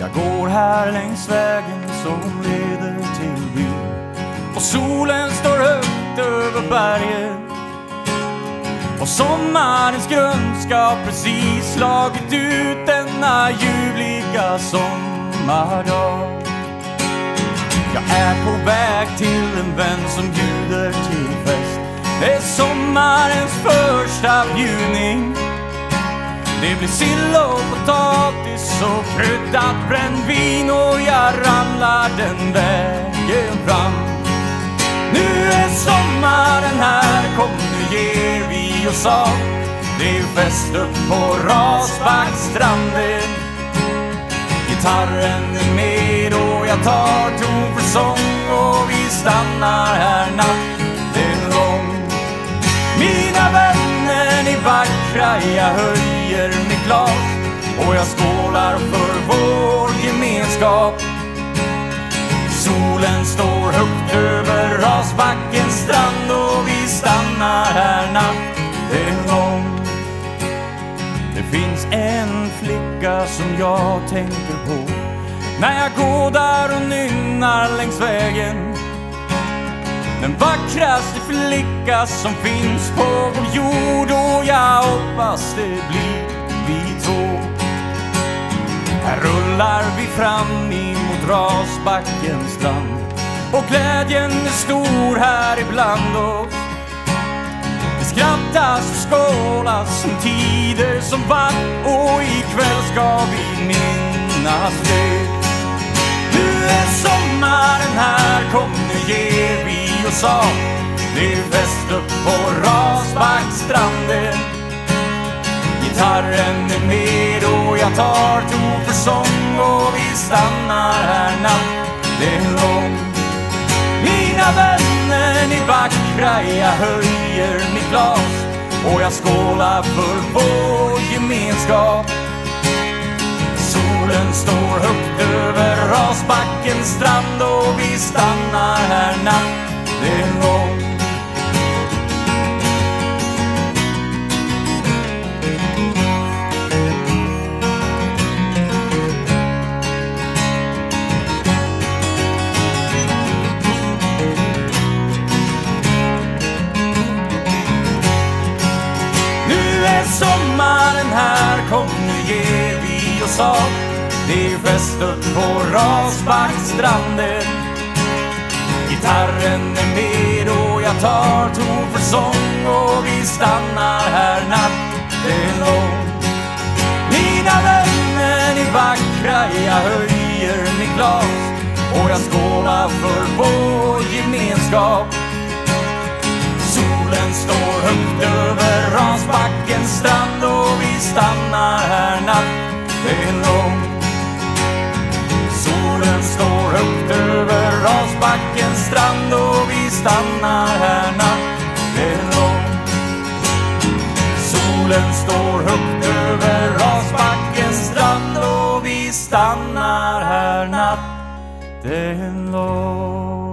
Jag går här längs vägen som leder till byn. Och solen står högt över berget. Och sommarens grönska precis slagit ut denna ljuvliga sommardag. Jag är på väg till en vän som bjuder till fest. Det är sommarens första bjudning. Det blir sill och potatis och kryddat brännvin och jag ramlar den vägen fram. Nu är sommaren här, kom nu ger vi oss av. Det är fest upp på Rasbackstranden. Gitarren är med och jag tar ton för sång och vi stannar här natten lång. Mina vänner, ni vackra, jag höjer mitt glas och jag skålar för vår gemenskap. Solen står högt över Rasbackens strand och vi stannar här natten lång. Det finns en flicka som jag tänker på när jag går där och nynnar längs vägen. Den vackraste flicka som finns på vår jord och jag hoppas det blir vi två. Här rullar vi fram emot Rasbackens strand och glädjen är stor här ibland oss. Det skrattas och skålas som tider som vann och ikväll ska vi minnas det. Nu är sommaren här, kom nu ger vi oss av. Det är fest upp på Rasbackstranden. Gitarren är med och jag tar ton för sång och vi stannar här natten lång. Mina vänner, ni vackra, jag höjer mitt glas och jag skålar för vår gemenskap. Solen står högt över Rasbackens strand och vi stannar här natten lång. Sa. Det är fest upp på Rasbackstranden. Gitarren är med och jag tar ton för sång och vi stannar här natten lång. Mina vänner, ni vackra, jag höjer mitt glas och jag skålar för vår gemenskap. Solen står högt över Rasbackens strand och vi stannar här natten är lång. Solen står högt över Rasbackens strand och vi stannar här natten lång. Solen står högt över Rasbackens strand och vi stannar här natten lång.